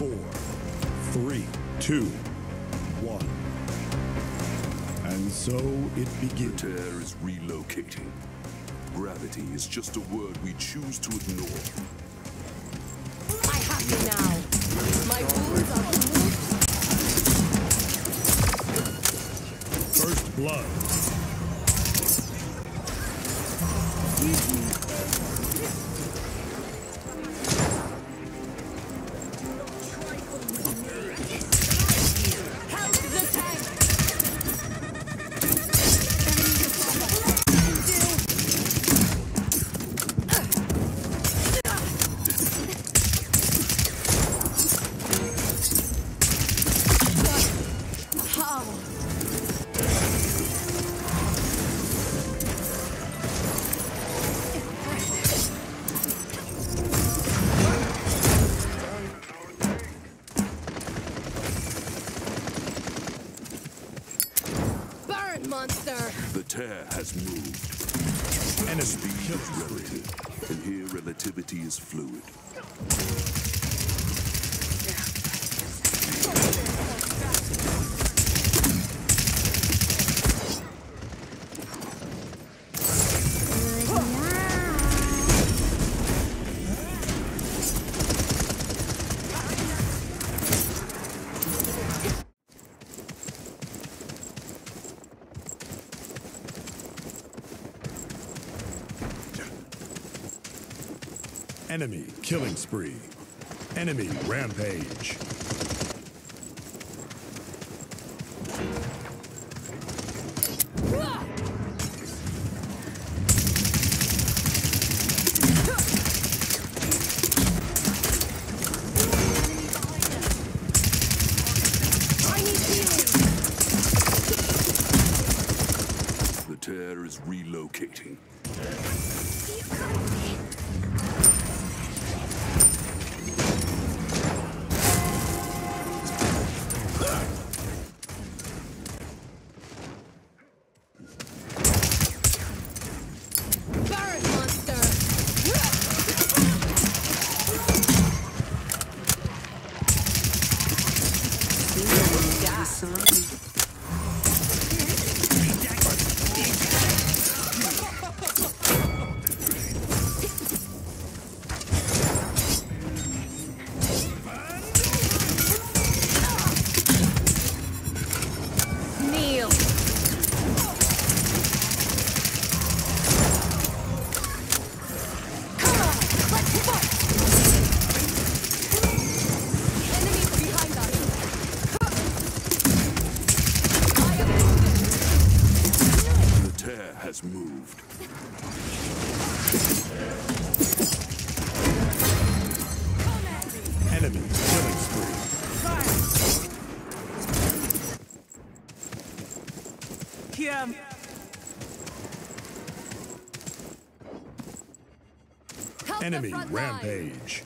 four, three, two, one. And so it The begins. tear is relocating. Gravity is just a word we choose to ignore. I have you now. My wounds are removed. First blood. Monster! The tear has moved. Enemy Speed is relative, and here relativity is fluid. Enemy killing spree. Enemy rampage. I need healing! The tear is relocating. Enemy line. rampage.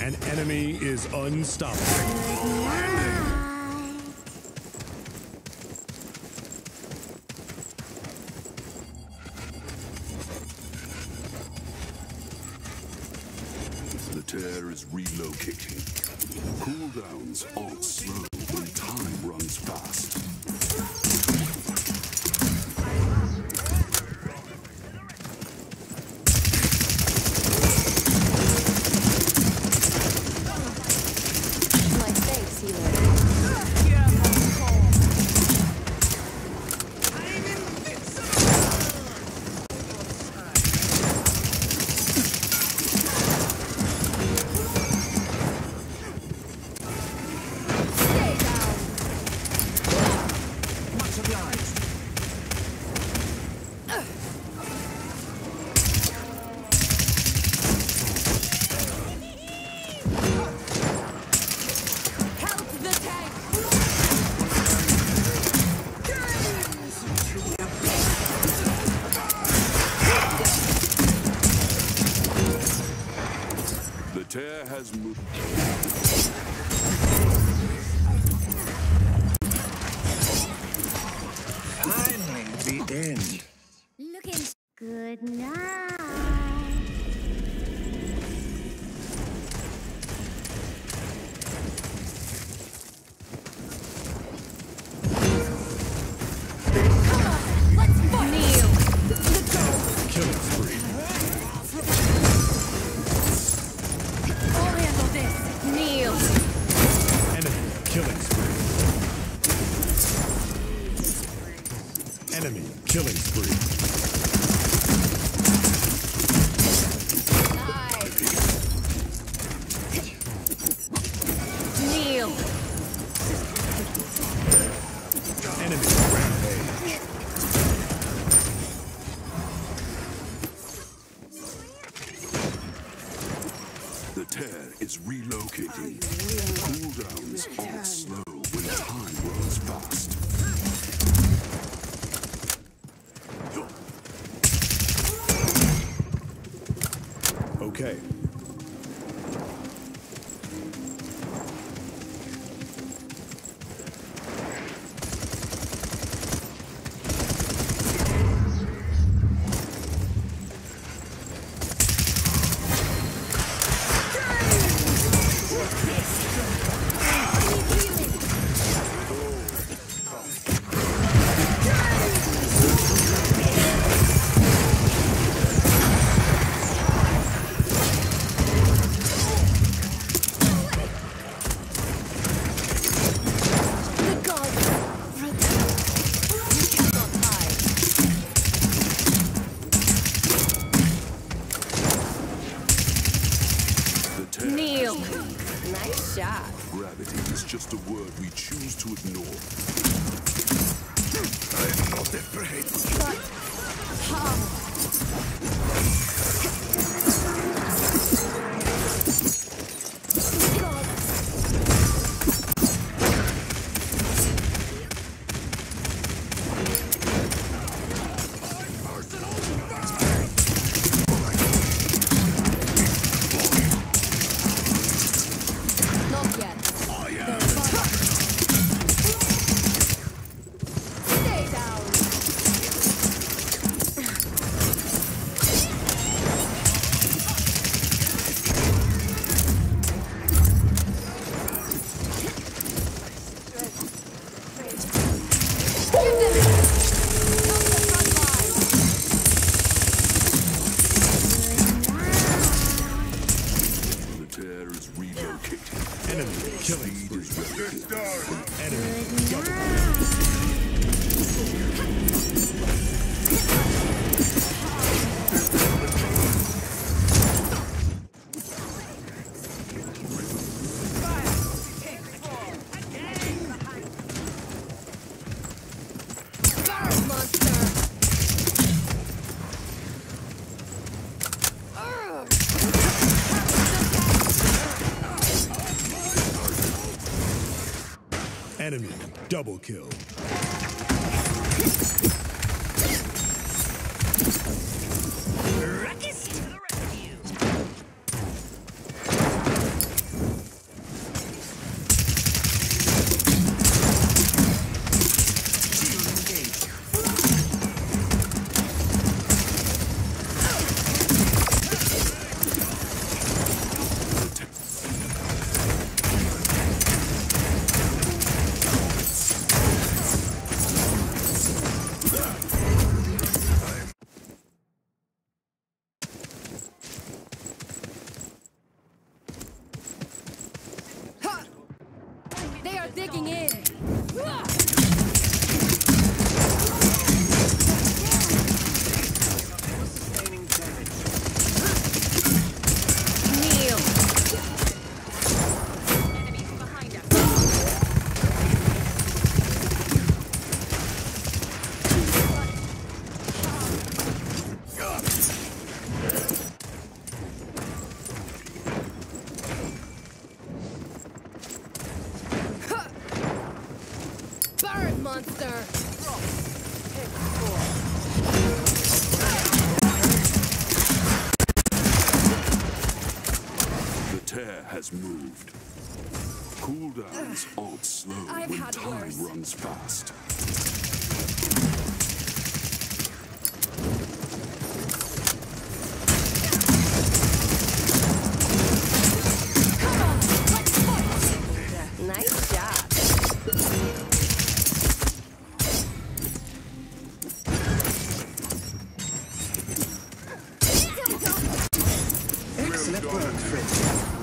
An enemy is unstoppable. The tear is relocating. Cooldowns aren't slow when time runs fast. Has moved. Finally, the end. Looking good now. Tear is relocating. Cooldowns are slow when time rolls fast. Okay. Nice shot. gravity is just a word we choose to ignore. I'm not afraid. Not Enemy. double double kill. monster. The tear has moved. Cooldowns aren't slow I've when time worse. runs fast. Excellent work, Fritz.